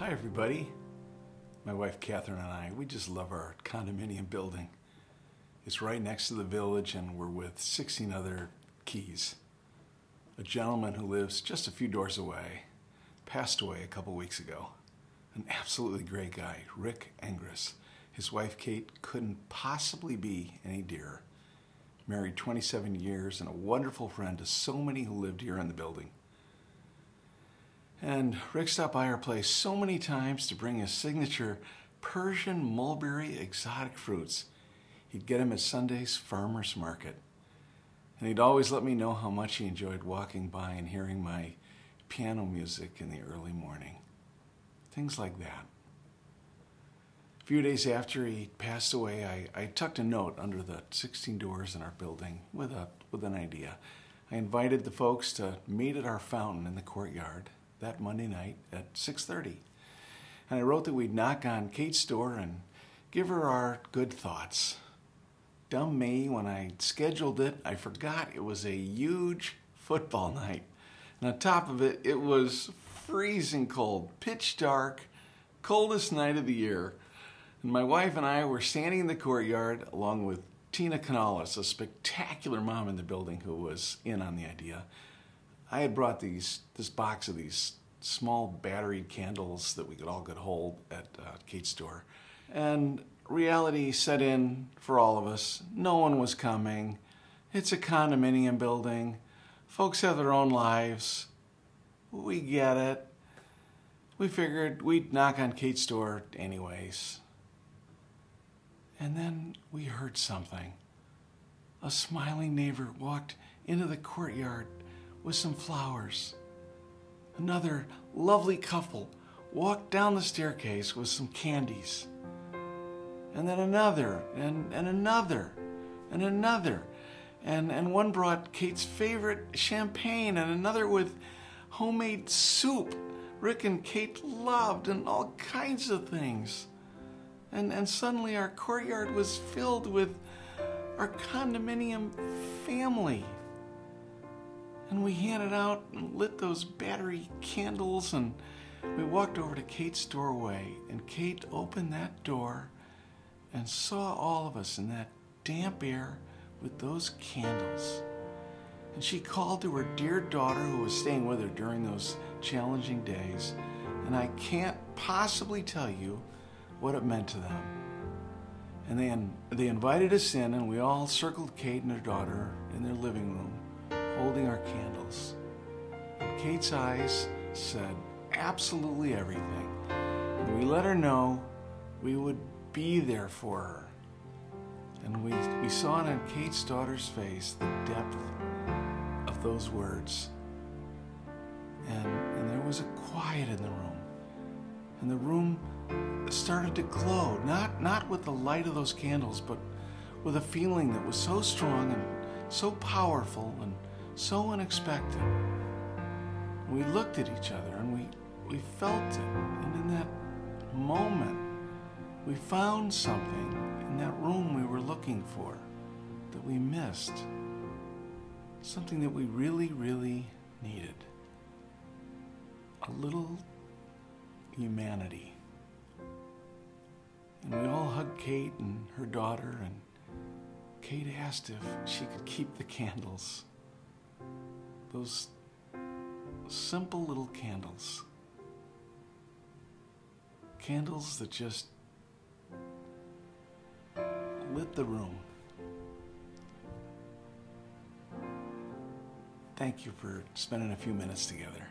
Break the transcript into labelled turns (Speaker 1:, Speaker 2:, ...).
Speaker 1: Hi, everybody. My wife Catherine and I, we just love our condominium building. It's right next to the village, and we're with 16 other keys. A gentleman who lives just a few doors away passed away a couple weeks ago. An absolutely great guy, Rick Engris. His wife Kate couldn't possibly be any dearer. Married 27 years and a wonderful friend to so many who lived here in the building. And Rick stopped by our place so many times to bring his signature Persian mulberry exotic fruits. He'd get them at Sunday's farmer's market. And he'd always let me know how much he enjoyed walking by and hearing my piano music in the early morning. Things like that. A few days after he passed away, I, I tucked a note under the 16 doors in our building with, a, with an idea. I invited the folks to meet at our fountain in the courtyard that Monday night at 6.30. And I wrote that we'd knock on Kate's door and give her our good thoughts. Dumb me, when I scheduled it, I forgot it was a huge football night. And on top of it, it was freezing cold, pitch dark, coldest night of the year. And my wife and I were standing in the courtyard along with Tina Canales, a spectacular mom in the building who was in on the idea. I had brought these this box of these small battery candles that we could all get hold at uh, Kate's store. And reality set in for all of us. No one was coming. It's a condominium building. Folks have their own lives. We get it. We figured we'd knock on Kate's door anyways. And then we heard something. A smiling neighbor walked into the courtyard with some flowers. Another lovely couple walked down the staircase with some candies. And then another, and, and another, and another. And, and one brought Kate's favorite champagne, and another with homemade soup Rick and Kate loved, and all kinds of things. And, and suddenly our courtyard was filled with our condominium family and we handed out and lit those battery candles and we walked over to Kate's doorway and Kate opened that door and saw all of us in that damp air with those candles. And she called to her dear daughter who was staying with her during those challenging days. And I can't possibly tell you what it meant to them. And they, they invited us in, and we all circled Kate and her daughter in their living room holding our candles. And Kate's eyes said absolutely everything. And we let her know we would be there for her. And we, we saw it on Kate's daughter's face, the depth of those words. And, and there was a quiet in the room. And the room started to glow, not, not with the light of those candles, but with a feeling that was so strong and so powerful and so unexpected. We looked at each other and we, we felt it. And in that moment, we found something in that room we were looking for that we missed. Something that we really, really needed. A little humanity. And we all hugged Kate and her daughter, and Kate asked if she could keep the candles those simple little candles. Candles that just lit the room. Thank you for spending a few minutes together.